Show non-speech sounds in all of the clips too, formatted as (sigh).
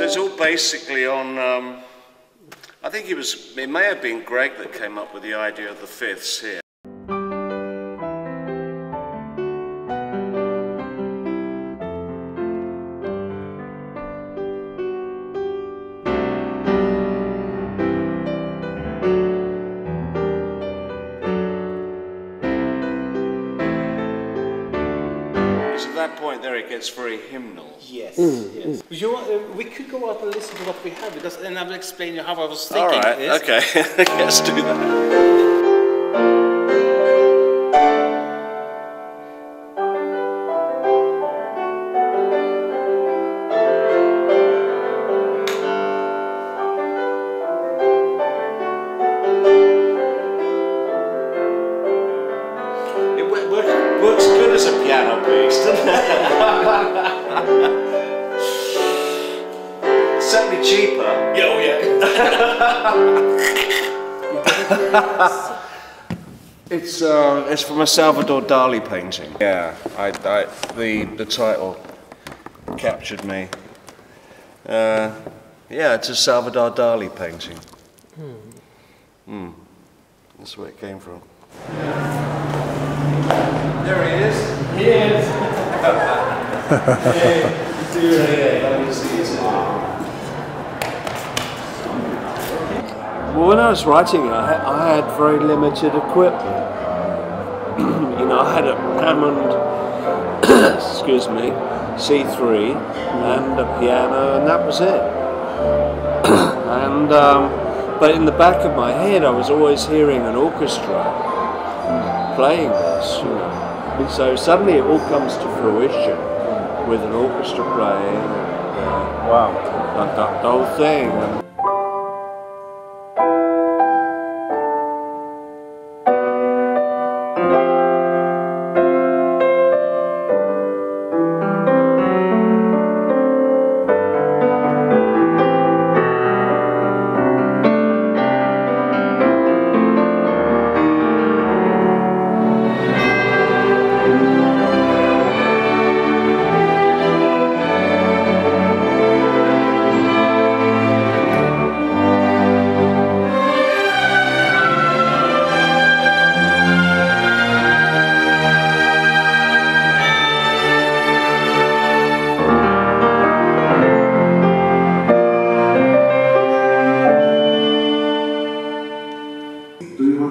So it's all basically on. Um, I think it was. It may have been Greg that came up with the idea of the fifths here. That point there, it gets very hymnal. Yes. Mm, yes. You, want- uh, we could go out and listen to what we have because, and I will explain you how I was thinking right. this. Okay. (laughs) Let's do that. (laughs) Certainly cheaper. Yeah, oh yeah. (laughs) It's uh, it's from a Salvador Dali painting. Yeah, I, I the the title captured me. Uh, yeah, it's a Salvador Dali painting. Hmm. That's where it came from. There he is. He is. (laughs) Well, when I was writing it, I had, I had very limited equipment. (clears throat) you know, I had a Hammond, (coughs) excuse me, C3 and a piano, and that was it. (coughs) and um, but in the back of my head, I was always hearing an orchestra playing this. You know, so suddenly it all comes to fruition with an orchestra playing. And, uh, wow, the, the whole thing.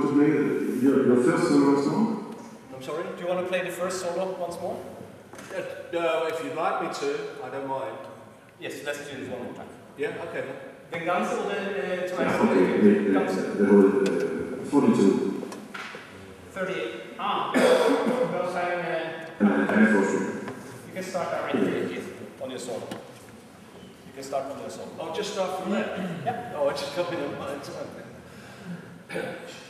To play your, your first solo song? I'm sorry, do you want to play the first solo once more? No, if you'd like me to, I don't mind. Yes, let's do this one more time. Yeah, okay. Den ganze oder äh, zum Yeah, Beispiel okay, den the, ganzen? the whole uh, 42 38. Ah, (coughs) då saying uh, and, and 42. you can start directly on your solo. You can start on your solo. I'll just start from there. (coughs) Yeah. Oh, I just come in at my time. (coughs)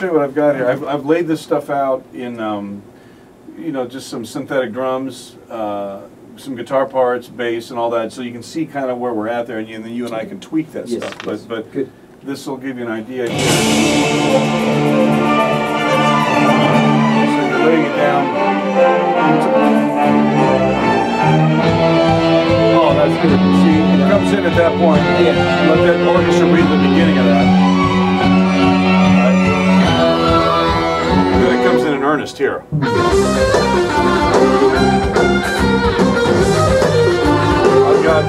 show you what I've got here. I've, I've laid this stuff out in, um, you know, just some synthetic drums, uh, some guitar parts, bass, and all that, so you can see kind of where we're at there, and, you, and then you and I can tweak that Yes, stuff. yes. But but this will give you an idea. Here. So you're laying it down. Oh, that's good. See, it comes in at that point. Yeah. Let that orchestra read the beginning of that. Earnest here. I've got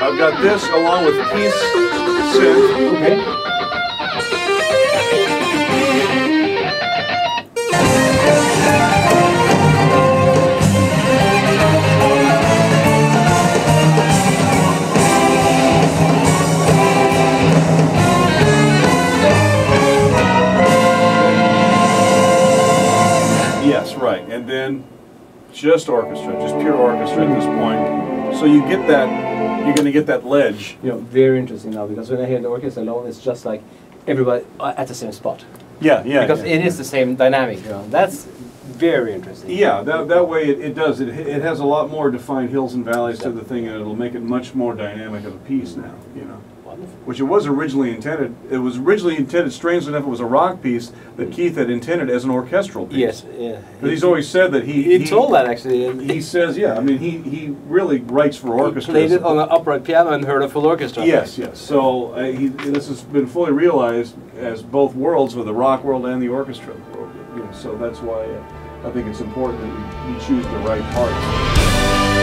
I've got this along with peace, synth. Okay. Right. And then just orchestra, just pure orchestra at this point. So you get that you're going to get that ledge. You know, very interesting now because when I hear the orchestra alone, it's just like everybody uh, at the same spot. Yeah, yeah. because yeah. it is the same dynamic. You know, that's very interesting. Yeah, that, that way it, it does. It, it has a lot more defined hills and valleys to the thing, and it'll make it much more dynamic of a piece now, you know. Which it was originally intended. It was originally intended, strangely enough, it was a rock piece that Keith had intended as an orchestral piece. Yes. Yeah. But he's always said that he. He told that actually. He says, yeah, I mean, he, he really writes for orchestra. played it on an upright piano and heard a full orchestra. Yes, yes. So uh, he, this has been fully realized as both worlds, with the rock world and the orchestra world. You know, so that's why uh, I think it's important that we, we choose the right parts.